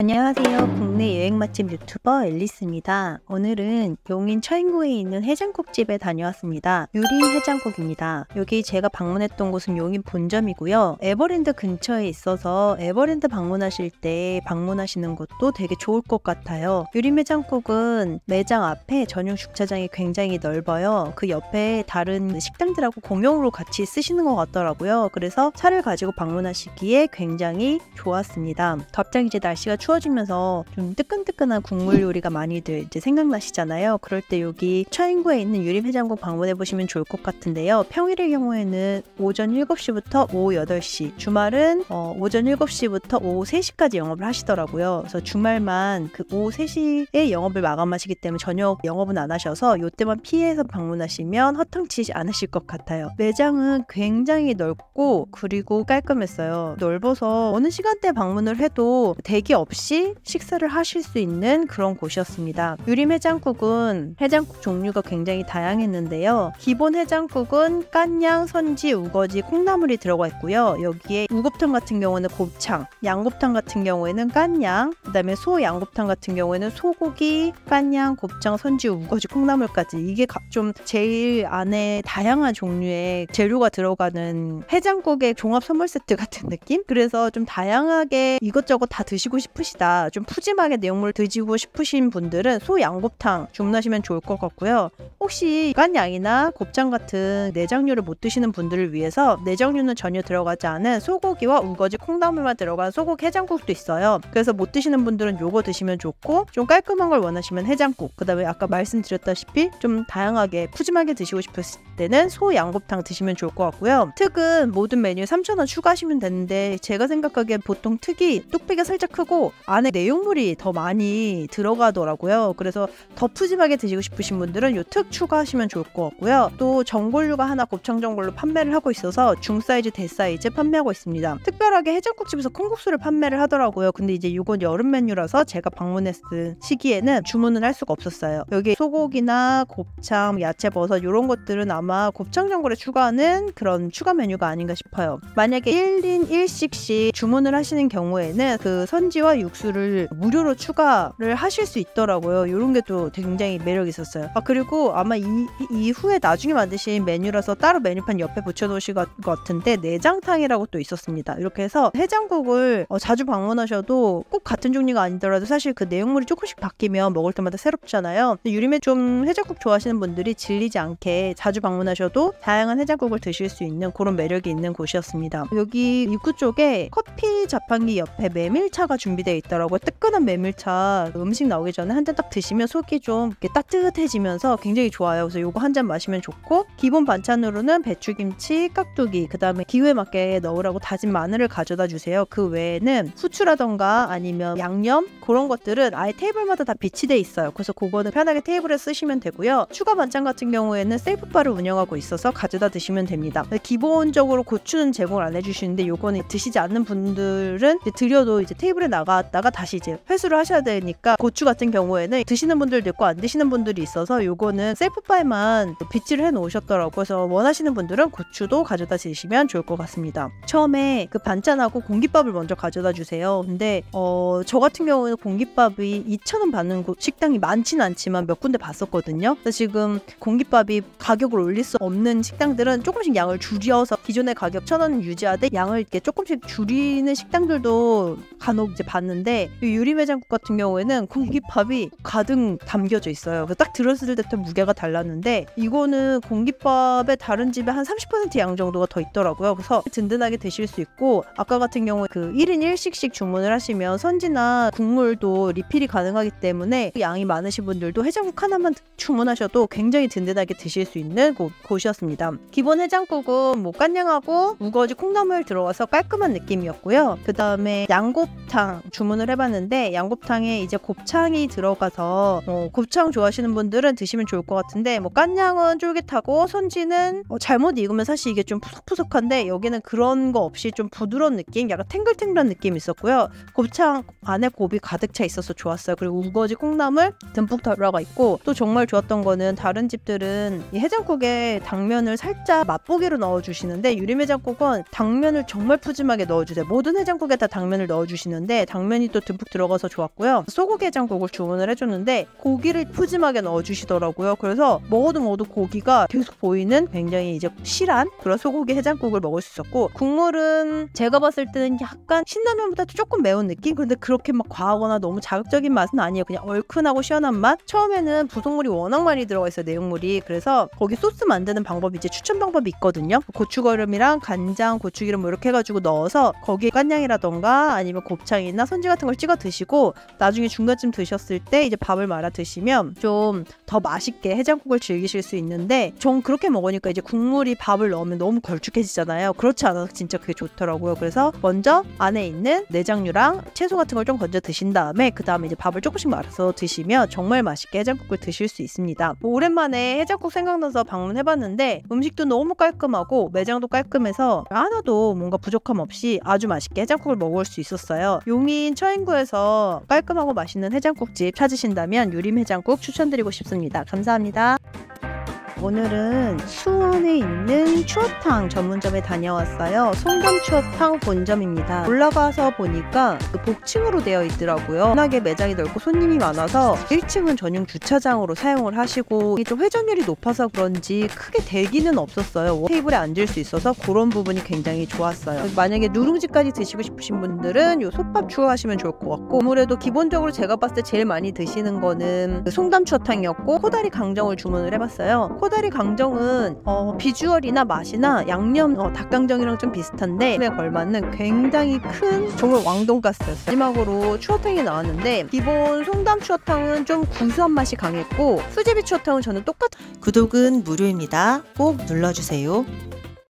안녕하세요. 국내 여행 맛집 유튜버 앨리스입니다. 오늘은 용인 처인구에 있는 해장국집에 다녀왔습니다. 유리 해장국입니다. 여기 제가 방문했던 곳은 용인 본점이고요. 에버랜드 근처에 있어서 에버랜드 방문하실 때 방문하시는 것도 되게 좋을 것 같아요. 유리 해장국은 매장 앞에 전용 주차장이 굉장히 넓어요. 그 옆에 다른 식당들하고 공용으로 같이 쓰시는 것 같더라고요. 그래서 차를 가지고 방문하시기에 굉장히 좋았습니다. 갑자기 이제 날씨가 추워지면서 좀 뜨끈뜨끈한 국물 요리가 많이들 이제 생각나시잖아요. 그럴 때 여기 처인구에 있는 유림해장국 방문해 보시면 좋을 것 같은데요. 평일의 경우에는 오전 7시부터 오후 8시, 주말은 어, 오전 7시부터 오후 3시까지 영업을 하시더라고요. 그래서 주말만 그 오후 3시에 영업을 마감하시기 때문에 저녁 영업은 안 하셔서 이때만 피해서 방문하시면 허탕치지 않으실 것 같아요. 매장은 굉장히 넓고 그리고 깔끔했어요. 넓어서 어느 시간대에 방문을 해도 대기 없이 없이 식사를 하실 수 있는 그런 곳이었습니다. 유림 해장국은 해장국 종류가 굉장히 다양했는데요. 기본 해장국은 깐양, 선지, 우거지, 콩나물이 들어가 있고요. 여기에 우곱탕 같은 경우는 곱창, 양곱탕 같은 경우에는 깐양, 그다음에 소 양곱탕 같은 경우에는 소고기, 깐양, 곱창, 선지, 우거지, 콩나물까지 이게 좀 제일 안에 다양한 종류의 재료가 들어가는 해장국의 종합 선물 세트 같은 느낌? 그래서 좀 다양하게 이것저것 다 드시고 싶으 싶으시다, 좀 푸짐하게 내용물을 드시고 싶으신 분들은 소 양곱탕 주문하시면 좋을 것 같고요. 혹시 간양이나 곱창 같은 내장류를 못 드시는 분들을 위해서 내장류는 전혀 들어가지 않은 소고기와 우거지 콩나물만 들어간 소고기 해장국도 있어요. 그래서 못 드시는 분들은 요거 드시면 좋고 좀 깔끔한 걸 원하시면 해장국 그 다음에 아까 말씀드렸다시피 좀 다양하게 푸짐하게 드시고 싶으실 때는 소 양곱탕 드시면 좋을 것 같고요. 특은 모든 메뉴에 3,000원 추가하시면 되는데 제가 생각하기엔 보통 특이 뚝배기가 살짝 크고 안에 내용물이 더 많이 들어가더라고요. 그래서 더 푸짐하게 드시고 싶으신 분들은 요 특 추가하시면 좋을 것 같고요. 또 전골류가 하나 곱창 전골로 판매를 하고 있어서 중사이즈, 대사이즈 판매하고 있습니다. 특별하게 해장국집에서 콩국수를 판매를 하더라고요. 근데 이제 이건 여름 메뉴라서 제가 방문했을 시기에는 주문을 할 수가 없었어요. 여기 소고기나 곱창, 야채, 버섯 이런 것들은 아마 곱창 전골에 추가하는 그런 추가 메뉴가 아닌가 싶어요. 만약에 1인 1식씩 주문을 하시는 경우에는 그 선지와 육수를 무료로 추가를 하실 수 있더라고요. 이런 게 또 굉장히 매력 있었어요. 아 그리고 아마 이 이후에 나중에 만드신 메뉴라서 따로 메뉴판 옆에 붙여놓으실 것 같은데 내장탕이라고 또 있었습니다. 이렇게 해서 해장국을 어, 자주 방문하셔도 꼭 같은 종류가 아니더라도 사실 그 내용물이 조금씩 바뀌면 먹을 때마다 새롭잖아요. 유림에 좀 해장국 좋아하시는 분들이 질리지 않게 자주 방문하셔도 다양한 해장국을 드실 수 있는 그런 매력이 있는 곳이었습니다. 여기 입구 쪽에 커피 자판기 옆에 메밀차가 준비되어 있더라고요. 뜨끈한 메밀차 음식 나오기 전에 한 잔 딱 드시면 속이 좀 따뜻해지면서 굉장히 좋아요. 그래서 요거 한 잔 마시면 좋고 기본 반찬으로는 배추김치, 깍두기 그 다음에 기호에 맞게 넣으라고 다진 마늘을 가져다 주세요. 그 외에는 후추라던가 아니면 양념 그런 것들은 아예 테이블마다 다 비치돼 있어요. 그래서 그거는 편하게 테이블에 쓰시면 되고요. 추가 반찬 같은 경우에는 셀프바를 운영하고 있어서 가져다 드시면 됩니다. 기본적으로 고추는 제공을 안 해주시는데 요거는 드시지 않는 분들은 드려도 이제 테이블에 나가 나갔다가 다시 이제 회수를 하셔야 되니까 고추 같은 경우에는 드시는 분들도 있고 안 드시는 분들이 있어서 요거는 셀프바에만 비치를 해 놓으셨더라고요. 그래서 원하시는 분들은 고추도 가져다 드시면 좋을 것 같습니다. 처음에 그 반찬하고 공깃밥을 먼저 가져다 주세요. 근데 어, 저 같은 경우는 공깃밥이 2,000원 받는 식당이 많진 않지만 몇 군데 봤었거든요. 그래서 지금 공깃밥이 가격을 올릴 수 없는 식당들은 조금씩 양을 줄여서 기존의 가격 1,000원 유지하되 양을 이렇게 조금씩 줄이는 식당들도 간혹 이제 봤는데 있는데 유리매장국 같은 경우에는 공깃밥이 가득 담겨져 있어요. 딱 들었을 때부터 무게가 달랐는데 이거는 공깃밥에 다른 집에 한 30%양 정도가 더 있더라고요. 그래서 든든하게 드실 수 있고 아까 같은 경우에 그 1인 1식씩 주문을 하시면 선지나 국물도 리필이 가능하기 때문에 양이 많으신 분들도 해장국 하나만 주문하셔도 굉장히 든든하게 드실 수 있는 곳, 곳이었습니다. 기본 해장국은 뭐 깐양하고 우거지 콩나물 들어가서 깔끔한 느낌이었고요. 그 다음에 양곱탕 주 주문을 해봤는데 양곱탕에 이제 곱창이 들어가서 어, 곱창 좋아하시는 분들은 드시면 좋을 것 같은데 뭐 깐양은 쫄깃하고 선지는 어, 잘못 익으면 사실 이게 좀 푸석푸석한데 여기는 그런 거 없이 좀 부드러운 느낌? 약간 탱글탱글한 느낌이 있었고요. 곱창 안에 곱이 가득 차 있어서 좋았어요. 그리고 우거지 콩나물 듬뿍 들어가 있고 또 정말 좋았던 거는 다른 집들은 이 해장국에 당면을 살짝 맛보기로 넣어주시는데 유림해장국은 당면을 정말 푸짐하게 넣어주세요. 모든 해장국에 다 당면을 넣어주시는데 당 당면이 또 듬뿍 들어가서 좋았고요. 소고기 해장국을 주문을 해줬는데 고기를 푸짐하게 넣어주시더라고요. 그래서 먹어도 먹어도 고기가 계속 보이는 굉장히 이제 실한 그런 소고기 해장국을 먹을 수 있었고 국물은 제가 봤을 때는 약간 신라면보다 조금 매운 느낌? 그런데 그렇게 막 과하거나 너무 자극적인 맛은 아니에요. 그냥 얼큰하고 시원한 맛. 처음에는 부속물이 워낙 많이 들어가 있어요. 내용물이. 그래서 거기 소스 만드는 방법이 이제 추천 방법이 있거든요. 고추거름이랑 간장, 고추기름 뭐 이렇게 해가지고 넣어서 거기에 깐냥이라던가 아니면 곱창이나 선지 같은 걸 찍어 드시고 나중에 중간쯤 드셨을 때 이제 밥을 말아 드시면 좀 더 맛있게 해장국을 즐기실 수 있는데 전 그렇게 먹으니까 이제 국물이 밥을 넣으면 너무 걸쭉해지잖아요. 그렇지 않아서 진짜 그게 좋더라고요. 그래서 먼저 안에 있는 내장류랑 채소 같은 걸 좀 건져 드신 다음에 그 다음에 이제 밥을 조금씩 말아서 드시면 정말 맛있게 해장국을 드실 수 있습니다. 뭐 오랜만에 해장국 생각나서 방문해봤는데 음식도 너무 깔끔하고 매장도 깔끔해서 하나도 뭔가 부족함 없이 아주 맛있게 해장국을 먹을 수 있었어요. 용인 처인구에서 깔끔하고 맛있는 해장국집 찾으신다면 유림 해장국 추천드리고 싶습니다. 감사합니다. 오늘은 수원에 있는 추어탕 전문점에 다녀왔어요. 송담 추어탕 본점입니다. 올라가서 보니까 그 복층으로 되어 있더라고요. 워낙에 매장이 넓고 손님이 많아서 1층은 전용 주차장으로 사용을 하시고 이게 좀 회전율이 높아서 그런지 크게 대기는 없었어요. 테이블에 앉을 수 있어서 그런 부분이 굉장히 좋았어요. 만약에 누룽지까지 드시고 싶으신 분들은 요 솥밥 추가하시면 좋을 것 같고 아무래도 기본적으로 제가 봤을 때 제일 많이 드시는 거는 그 송담 추어탕이었고 코다리 강정을 주문을 해봤어요. 코 다리 강정은 어, 비주얼이나 맛이나 양념 어, 닭강정이랑 좀 비슷한데 에 걸맞는 굉장히 큰 정말 왕돈가스였어요. 마지막으로 추어탕이 나왔는데 기본 송담 추어탕은 좀 구수한 맛이 강했고 수제비 추어탕은 저는 똑같 구독은 무료입니다. 꼭 눌러주세요.